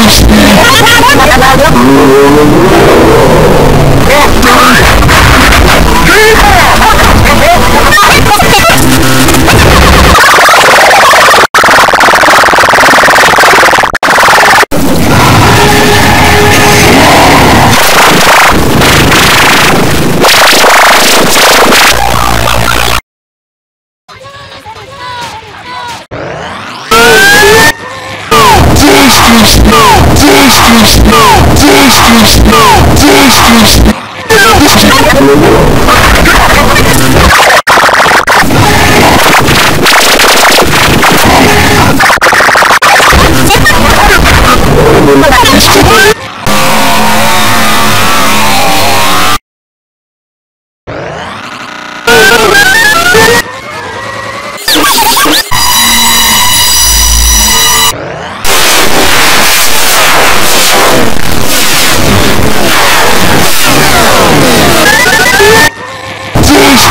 Oh, my God. Disney, Disney, Disney, Disney, Disney, Disney, Disney, Disney,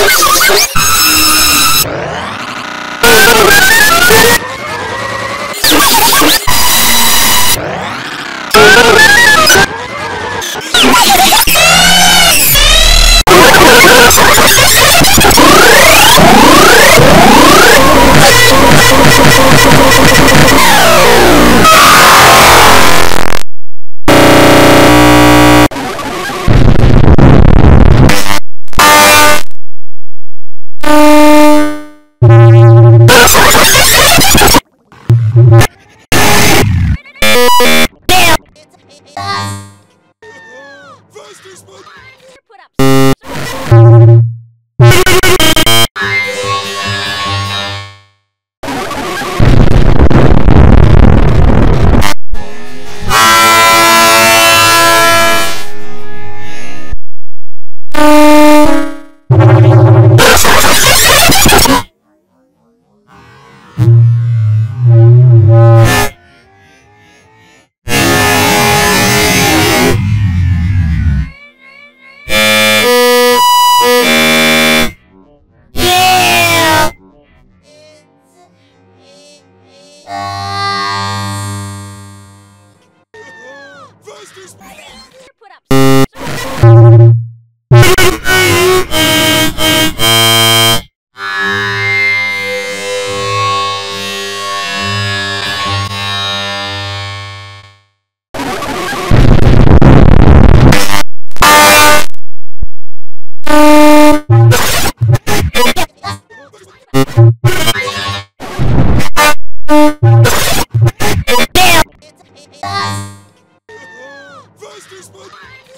Let's go. Gangsters will...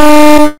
Thank you.